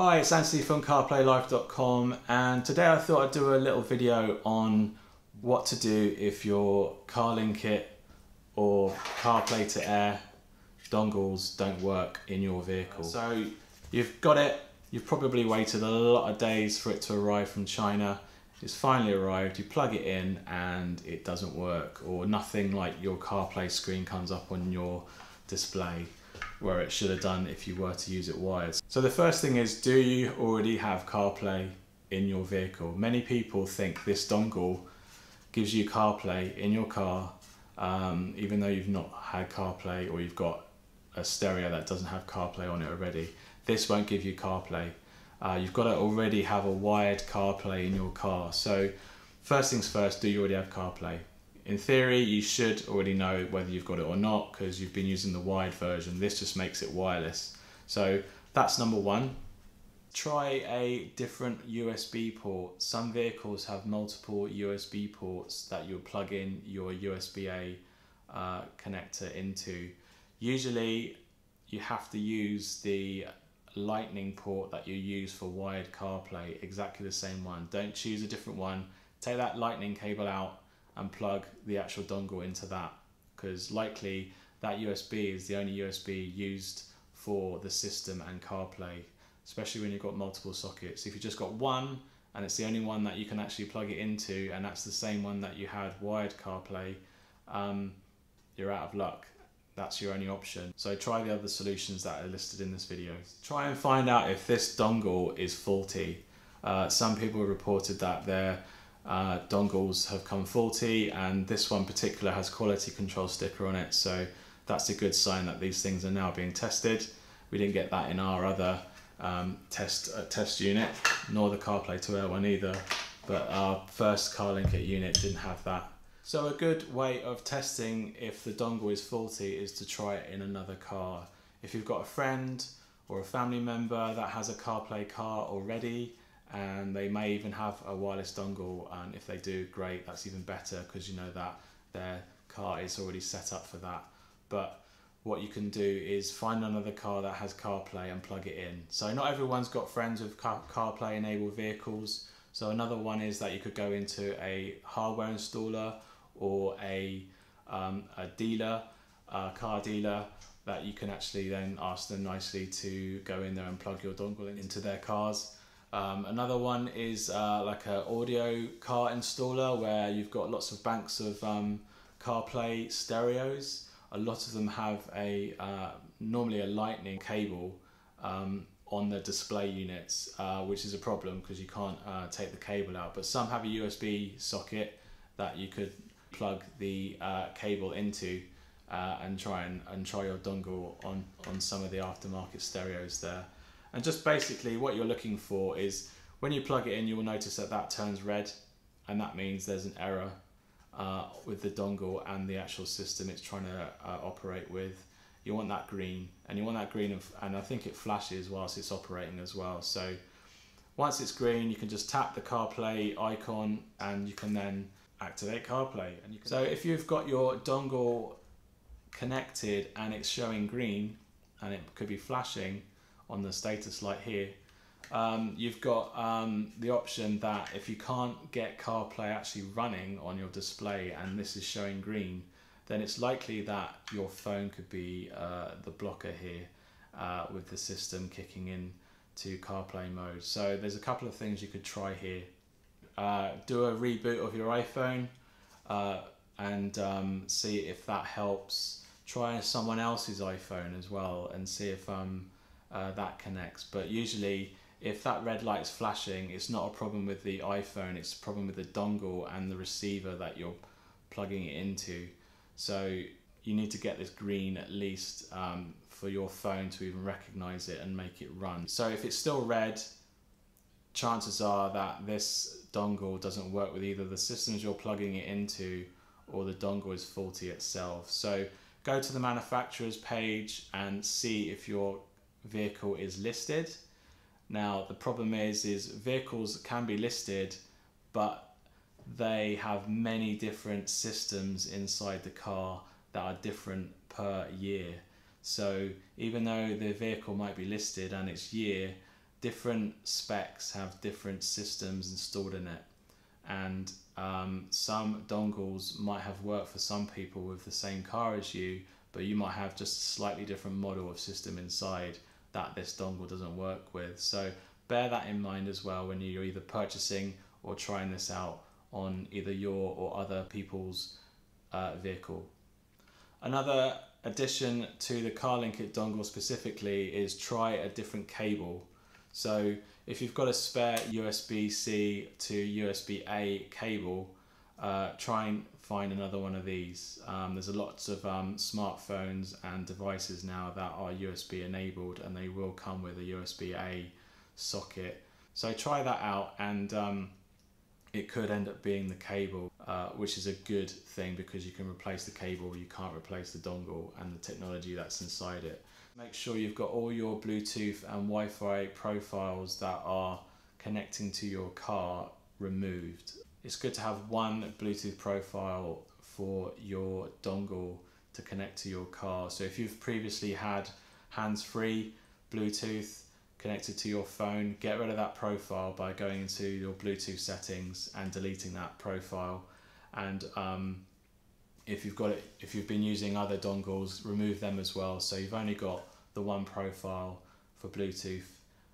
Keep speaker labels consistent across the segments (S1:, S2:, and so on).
S1: Hi, it's Anthony from CarPlayLife.com and today I thought I'd do a little video on what to do if your CarLinkit or CarPlay to Air dongles don't work in your vehicle. So you've got it, you've probably waited a lot of days for it to arrive from China. It's finally arrived, you plug it in and it doesn't work or nothing like your CarPlay screen comes up on your display where it should have done if you were to use it wired. So the first thing is, do you already have CarPlay in your vehicle? Many people think this dongle gives you CarPlay in your car, um, even though you've not had CarPlay or you've got a stereo that doesn't have CarPlay on it already. This won't give you CarPlay. Uh, you've got to already have a wired CarPlay in your car. So first things first, do you already have CarPlay? In theory, you should already know whether you've got it or not because you've been using the wired version. This just makes it wireless. So that's number one. Try a different USB port. Some vehicles have multiple USB ports that you'll plug in your USB-A uh, connector into. Usually you have to use the lightning port that you use for wired CarPlay, exactly the same one. Don't choose a different one. Take that lightning cable out and plug the actual dongle into that because likely that USB is the only USB used for the system and CarPlay, especially when you've got multiple sockets. If you've just got one and it's the only one that you can actually plug it into and that's the same one that you had wired CarPlay, um, you're out of luck. That's your only option. So try the other solutions that are listed in this video. Try and find out if this dongle is faulty. Uh, some people reported that their uh, dongles have come faulty and this one particular has quality control sticker on it so that's a good sign that these things are now being tested. We didn't get that in our other um, test uh, test unit, nor the CarPlay to Air one either, but our first CarLinkit unit didn't have that. So a good way of testing if the dongle is faulty is to try it in another car. If you've got a friend or a family member that has a CarPlay car already, and they may even have a wireless dongle and if they do great that's even better because you know that their car is already set up for that. But what you can do is find another car that has CarPlay and plug it in. So not everyone's got friends with car CarPlay enabled vehicles. So another one is that you could go into a hardware installer or a, um, a dealer a car dealer that you can actually then ask them nicely to go in there and plug your dongle into their cars um, another one is uh, like an audio car installer where you've got lots of banks of um, CarPlay stereos. A lot of them have a uh, normally a lightning cable um, on the display units, uh, which is a problem because you can't uh, take the cable out. But some have a USB socket that you could plug the uh, cable into uh, and try and, and try your dongle on, on some of the aftermarket stereos there. And just basically what you're looking for is when you plug it in, you will notice that that turns red and that means there's an error uh, with the dongle and the actual system it's trying to uh, operate with. You want that green and you want that green and I think it flashes whilst it's operating as well. So once it's green, you can just tap the CarPlay icon and you can then activate CarPlay. And you can so if you've got your dongle connected and it's showing green and it could be flashing, on the status light here, um, you've got um, the option that if you can't get CarPlay actually running on your display and this is showing green, then it's likely that your phone could be uh, the blocker here uh, with the system kicking in to CarPlay mode. So there's a couple of things you could try here. Uh, do a reboot of your iPhone uh, and um, see if that helps. Try someone else's iPhone as well and see if um, uh, that connects. But usually, if that red light's flashing, it's not a problem with the iPhone, it's a problem with the dongle and the receiver that you're plugging it into. So you need to get this green at least um, for your phone to even recognize it and make it run. So if it's still red, chances are that this dongle doesn't work with either the systems you're plugging it into or the dongle is faulty itself. So go to the manufacturer's page and see if your vehicle is listed. Now the problem is is vehicles can be listed but they have many different systems inside the car that are different per year. So even though the vehicle might be listed and its year, different specs have different systems installed in it, and um, some dongles might have worked for some people with the same car as you, but you might have just a slightly different model of system inside that this dongle doesn't work with. So bear that in mind as well when you're either purchasing or trying this out on either your or other people's uh, vehicle. Another addition to the CarLinkit dongle specifically is try a different cable. So if you've got a spare USB-C to USB-A cable, uh, try and find another one of these. Um, there's a lots of um, smartphones and devices now that are USB enabled and they will come with a USB-A socket. So try that out and um, it could end up being the cable, uh, which is a good thing because you can replace the cable, you can't replace the dongle and the technology that's inside it. Make sure you've got all your Bluetooth and Wi-Fi profiles that are connecting to your car removed. It's good to have one Bluetooth profile for your dongle to connect to your car. So if you've previously had hands-free Bluetooth connected to your phone, get rid of that profile by going into your Bluetooth settings and deleting that profile. And um, if you've got it, if you've been using other dongles, remove them as well. So you've only got the one profile for Bluetooth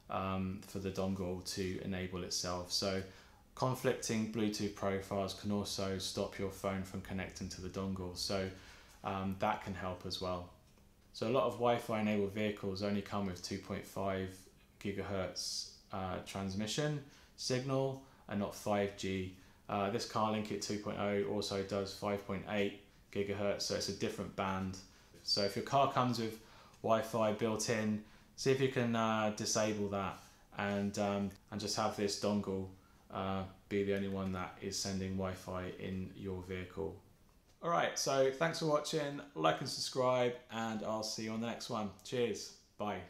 S1: um, for the dongle to enable itself. So conflicting Bluetooth profiles can also stop your phone from connecting to the dongle. So um, that can help as well. So a lot of Wi-Fi enabled vehicles only come with 2.5 gigahertz uh, transmission signal and not 5G. Uh, this CarLinkit 2.0 also does 5.8 gigahertz, so it's a different band. So if your car comes with Wi-Fi built in, see if you can uh, disable that and um, and just have this dongle uh, be the only one that is sending Wi-Fi in your vehicle. All right, so thanks for watching. Like and subscribe, and I'll see you on the next one. Cheers. Bye.